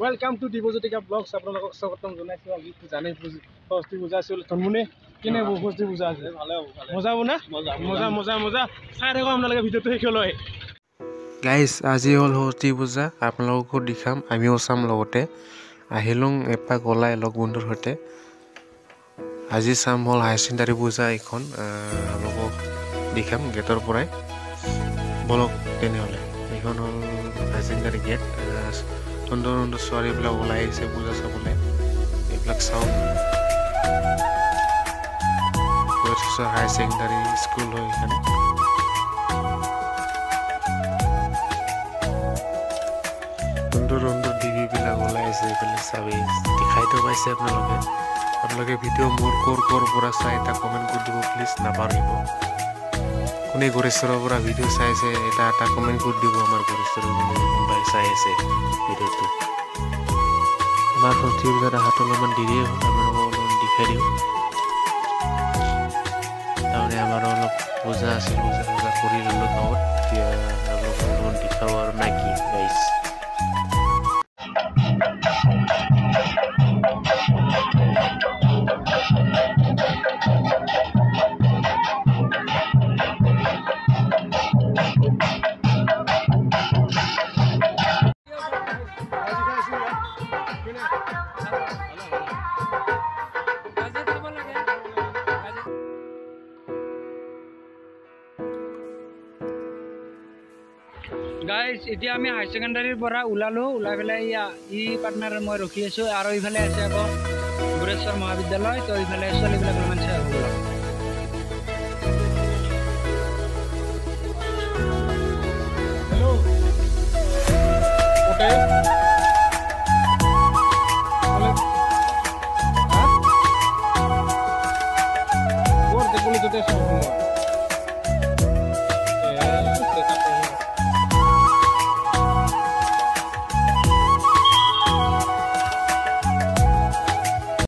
Welcome to দিবজ্যোতিকা blogs আপোনালোকক স্বাগতম জনাইছোঁ। আজি জানেই পুজি- সৰস্বতী পূজা আছিল ধনমুনে কেনে সৰস্বতী পূজা আছে মজা হ'ব না? মজা মজা। মজা চাই থাকক আপোনালোকে ভিডিঅ'টো শেষলৈ গাইজ আজি হ'ল সৰস্বতী পূজা। আপোনালোককো দেখাম আমিও চাম লগতে। আহিলোঁ এপাক ওলাই লগ বন্ধুৰ সৈতে। আজি চাম হ'ল হায়াৰ ছেকেণ্ডাৰী পূজা এইখন আপোনালোকক দেখাম গেটৰ পৰাই। বলক তেনেহ'লে। এইখন হ'ল হায়াৰ ছেকেণ্ডাৰী গেট। সুন্দৰ সুন্দৰ ছোৱালীবিলাক ওলাই আহিছে পূজা চাবলৈ এইবিলাক চাওঁ হায়াৰ ছেকেণ্ডাৰী স্কুল হয় এইখানে সুন্দৰ সুন্দৰ টিভিবিলাক ওলাই আছে এইফালে চাবি দেখাইতো পাইছে আপোনালোকে আপোনালোকে ভিডিঅ' মোৰ ক'ৰ ক'ৰ পৰা চাই এটা কমেণ্ট কৰি দিব প্লিজ নাপাহৰিব কোনে গৰেশ্বৰৰ পৰা ভিডিঅ' চাই আছে এটা এটা কমেণ্ট কৰি দিব আমাৰ গৰেশ্বৰৰ কোনে কোনোবাই চাই আছে ভিডিঅ'টো আমাৰ সৰস্বতী পূজাত অহাটো অলপমান দেৰিয়ে হ'ল আপোনালোকক অলপমান দেখাই দিওঁ। তাৰমানে আমাৰ অলপ পূজা আছিল পূজা চূজা কৰি ল'লোঁ গাঁৱত এতিয়া আপোনালোকক অলপমান দেখাব আৰু নাই কি গাইজ এতিয়া আমি হায়াৰ ছেকেণ্ডাৰীৰ পৰা ওলালোঁ। ওলাই পেলাই ইয়া ই পাৰ্টনাৰ মই ৰখি আছোঁ। আৰু ইফালে আছে আকৌ গুৰেশ্বৰ মহাবিদ্যালয় তো ইফালে ছোৱালীবিলাক অলপমান চাই ক'ত পুলিচতে আছোঁ মই